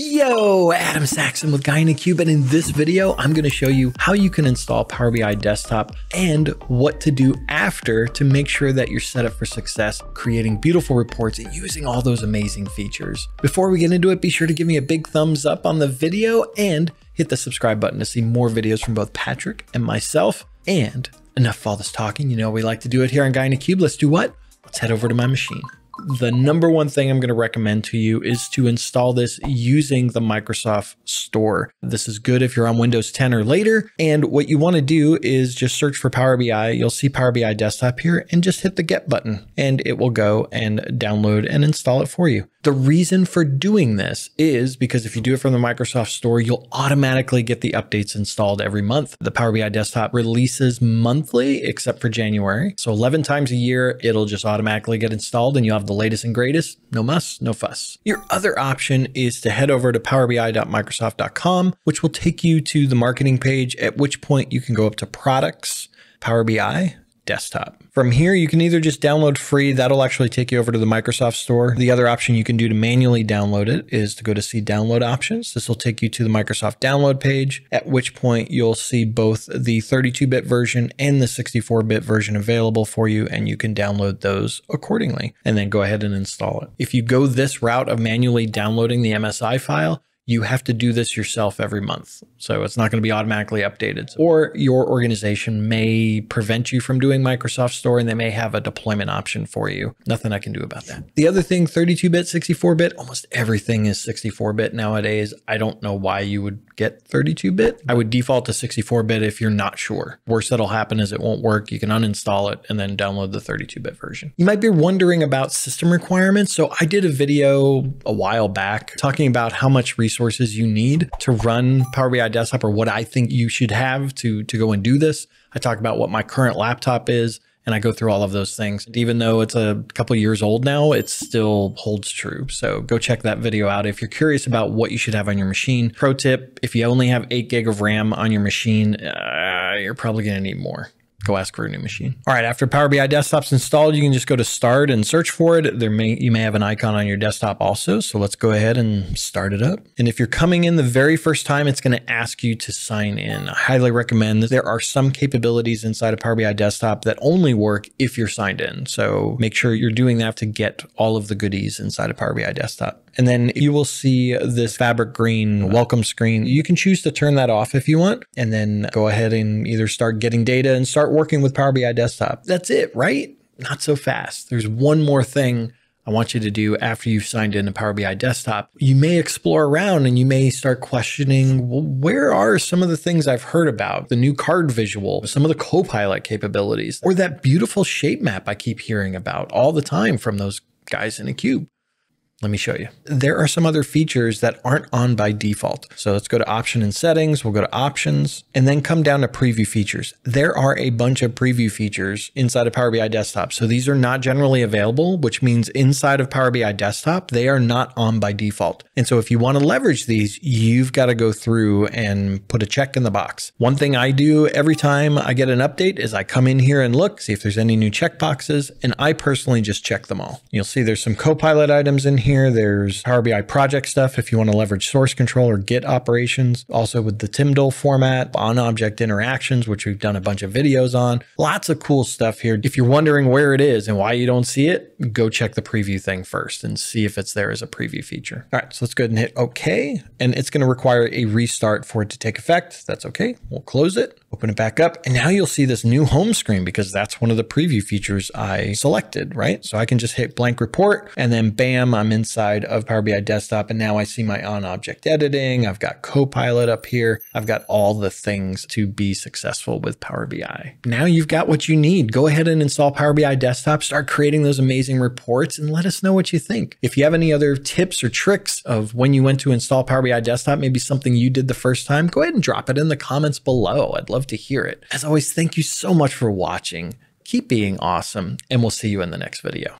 Yo, Adam Saxton with Guy in a Cube, and in this video, I'm going to show you how you can install Power BI Desktop and what to do after to make sure that you're set up for success, creating beautiful reports and using all those amazing features. Before we get into it, be sure to give me a big thumbs up on the video and hit the subscribe button to see more videos from both Patrick and myself. And enough of all this talking, you know we like to do it here on Guy in a Cube. Let's do what? Let's head over to my machine the number one thing I'm going to recommend to you is to install this using the Microsoft Store. This is good if you're on Windows 10 or later. And what you want to do is just search for Power BI. You'll see Power BI Desktop here and just hit the Get button and it will go and download and install it for you. The reason for doing this is because if you do it from the Microsoft Store, you'll automatically get the updates installed every month. The Power BI Desktop releases monthly, except for January. So 11 times a year, it'll just automatically get installed and you'll have the latest and greatest. No muss, no fuss. Your other option is to head over to powerbi.microsoft.com, which will take you to the marketing page, at which point you can go up to products, Power BI, desktop. From here, you can either just download free, that'll actually take you over to the Microsoft Store. The other option you can do to manually download it is to go to see download options. This will take you to the Microsoft download page, at which point you'll see both the 32-bit version and the 64-bit version available for you, and you can download those accordingly, and then go ahead and install it. If you go this route of manually downloading the MSI file, you have to do this yourself every month. So it's not going to be automatically updated. Or your organization may prevent you from doing Microsoft Store and they may have a deployment option for you. Nothing I can do about that. The other thing 32 bit, 64 bit, almost everything is 64 bit nowadays. I don't know why you would get 32 bit. I would default to 64 bit if you're not sure. Worst that'll happen is it won't work. You can uninstall it and then download the 32 bit version. You might be wondering about system requirements. So I did a video a while back talking about how much resources you need to run Power BI Desktop or what I think you should have to, to go and do this. I talk about what my current laptop is and I go through all of those things. Even though it's a couple years old now, it still holds true. So go check that video out if you're curious about what you should have on your machine. Pro tip, if you only have 8 gig of RAM on your machine, uh, you're probably going to need more go ask for a new machine. All right, after Power BI Desktop's installed, you can just go to Start and search for it. There may you may have an icon on your desktop also, so let's go ahead and start it up. And if you're coming in the very first time, it's going to ask you to sign in. I highly recommend that there are some capabilities inside of Power BI Desktop that only work if you're signed in. So make sure you're doing that to get all of the goodies inside of Power BI Desktop. And then you will see this fabric green welcome screen. You can choose to turn that off if you want, and then go ahead and either start getting data and start working with Power BI Desktop. That's it, right? Not so fast. There's one more thing I want you to do after you've signed in to Power BI Desktop. You may explore around and you may start questioning, well, where are some of the things I've heard about? The new card visual, some of the Copilot capabilities, or that beautiful shape map I keep hearing about all the time from those guys in a cube. Let me show you. There are some other features that aren't on by default. So let's go to option and settings. We'll go to options and then come down to preview features. There are a bunch of preview features inside of Power BI desktop. So these are not generally available, which means inside of Power BI desktop, they are not on by default. And so if you want to leverage these, you've got to go through and put a check in the box. One thing I do every time I get an update is I come in here and look, see if there's any new checkboxes, and I personally just check them all. You'll see there's some Copilot items in here here. There's Power BI project stuff if you want to leverage source control or Git operations. Also with the TMDL format, on object interactions, which we've done a bunch of videos on. Lots of cool stuff here. If you're wondering where it is and why you don't see it, go check the preview thing first and see if it's there as a preview feature. All right, so let's go ahead and hit OK. And it's going to require a restart for it to take effect. That's okay. We'll close it, open it back up. And now you'll see this new home screen because that's one of the preview features I selected, right? So I can just hit blank report and then bam, I'm inside of Power BI Desktop. And now I see my on object editing. I've got Copilot up here. I've got all the things to be successful with Power BI. Now you've got what you need. Go ahead and install Power BI Desktop, start creating those amazing reports, and let us know what you think. If you have any other tips or tricks of when you went to install Power BI Desktop, maybe something you did the first time, go ahead and drop it in the comments below. I'd love to hear it. As always, thank you so much for watching. Keep being awesome, and we'll see you in the next video.